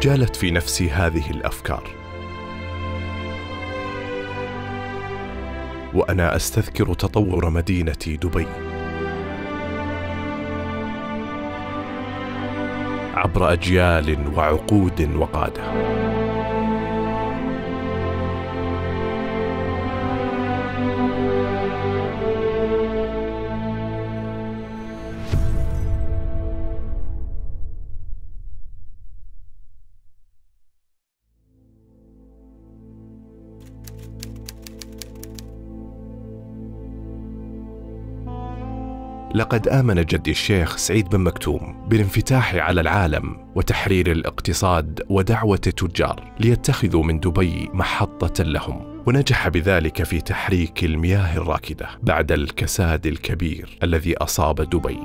جالت في نفسي هذه الأفكار. وأنا أستذكر تطور مدينة دبي. عبر أجيال وعقود وقادة. لقد آمن جدي الشيخ سعيد بن مكتوم بالانفتاح على العالم وتحرير الاقتصاد ودعوة التجار ليتخذوا من دبي محطة لهم ونجح بذلك في تحريك المياه الراكدة بعد الكساد الكبير الذي أصاب دبي.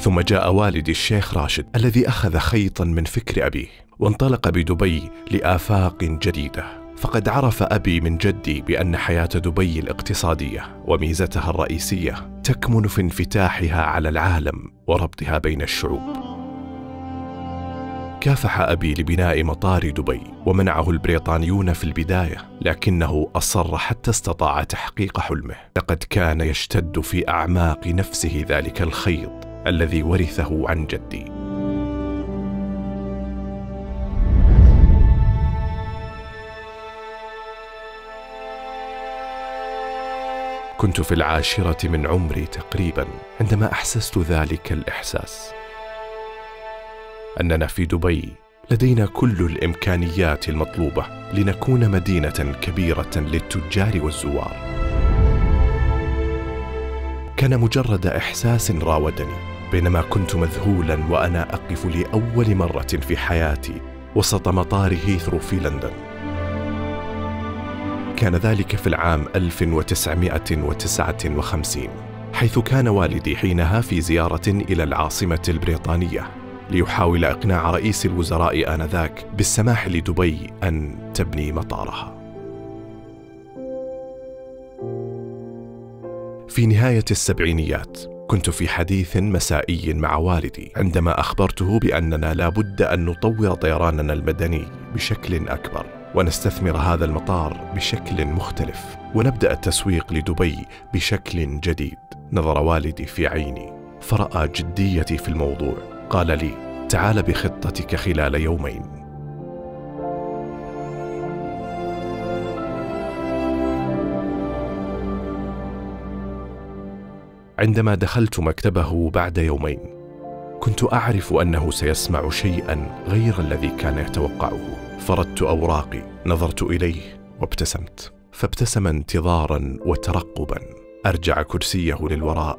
ثم جاء والدي الشيخ راشد الذي أخذ خيطا من فكر أبيه وانطلق بدبي لآفاق جديدة. فقد عرف أبي من جدي بأن حياة دبي الاقتصادية وميزتها الرئيسية تكمن في انفتاحها على العالم وربطها بين الشعوب. كافح أبي لبناء مطار دبي ومنعه البريطانيون في البداية لكنه أصر حتى استطاع تحقيق حلمه. لقد كان يشتد في أعماق نفسه ذلك الخيط الذي ورثه عن جدي. كنت في العاشرة من عمري تقريبا عندما أحسست ذلك الإحساس. أننا في دبي لدينا كل الإمكانيات المطلوبة لنكون مدينة كبيرة للتجار والزوار. كان مجرد إحساس راودني بينما كنت مذهولا وأنا أقف لأول مرة في حياتي وسط مطار هيثرو في لندن. كان ذلك في العام 1959 حيث كان والدي حينها في زيارة إلى العاصمة البريطانية ليحاول إقناع رئيس الوزراء آنذاك بالسماح لدبي أن تبني مطارها. في نهاية السبعينيات كنت في حديث مسائي مع والدي عندما أخبرته بأننا لابد أن نطور طيراننا المدني بشكل أكبر ونستثمر هذا المطار بشكل مختلف ونبدأ التسويق لدبي بشكل جديد. نظر والدي في عيني. فرأى جديتي في الموضوع. قال لي تعال بخطتك خلال يومين عندما دخلت مكتبه بعد يومين كنت أعرف أنه سيسمع شيئا غير الذي كان يتوقعه. فردت أوراقي نظرت إليه وابتسمت. فابتسم انتظارا وترقبا. أرجع كرسيه للوراء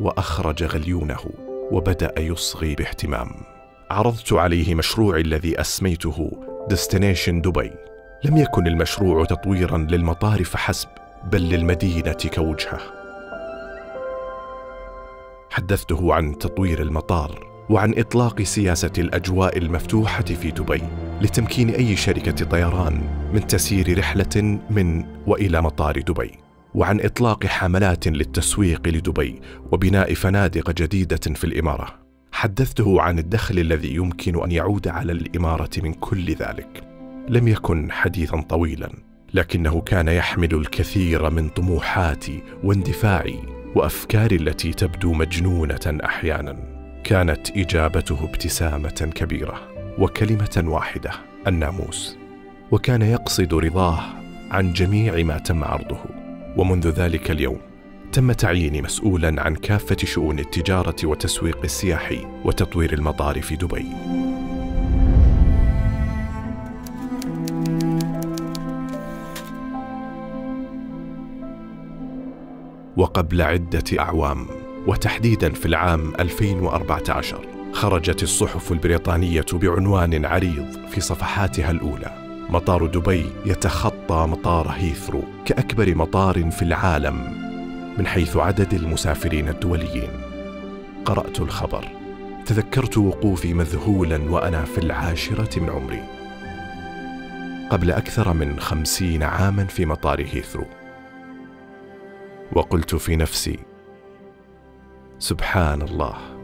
وأخرج غليونه وبدأ يصغي باهتمام. عرضت عليه مشروعي الذي أسميته ديستنيشن دبي لم يكن المشروع تطويرا للمطار فحسب بل للمدينة كوجهه. حدثته عن تطوير المطار وعن إطلاق سياسة الأجواء المفتوحة في دبي. لتمكين أي شركة طيران من تسيير رحلة من وإلى مطار دبي وعن إطلاق حملات للتسويق لدبي وبناء فنادق جديدة في الإمارة. حدثته عن الدخل الذي يمكن أن يعود على الإمارة من كل ذلك. لم يكن حديثا طويلا لكنه كان يحمل الكثير من طموحاتي واندفاعي وافكاري التي تبدو مجنونة أحيانا. كانت إجابته ابتسامة كبيرة. وكلمة واحدة الناموس. وكان يقصد رضاه عن جميع ما تم عرضه. ومنذ ذلك اليوم تم تعييني مسؤولا عن كافة شؤون التجارة والتسويق السياحي وتطوير المطار في دبي. وقبل عدة أعوام وتحديدا في العام 2014 خرجت الصحف البريطانية بعنوان عريض في صفحاتها الأولى. مطار دبي يتخطى مطار هيثرو كأكبر مطار في العالم من حيث عدد المسافرين الدوليين. قرأت الخبر. تذكرت وقوفي مذهولا وأنا في العاشرة من عمري. قبل أكثر من خمسين عاما في مطار هيثرو. وقلت في نفسي سبحان الله.